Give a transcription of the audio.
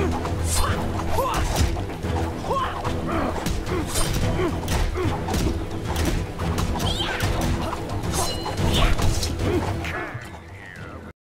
Come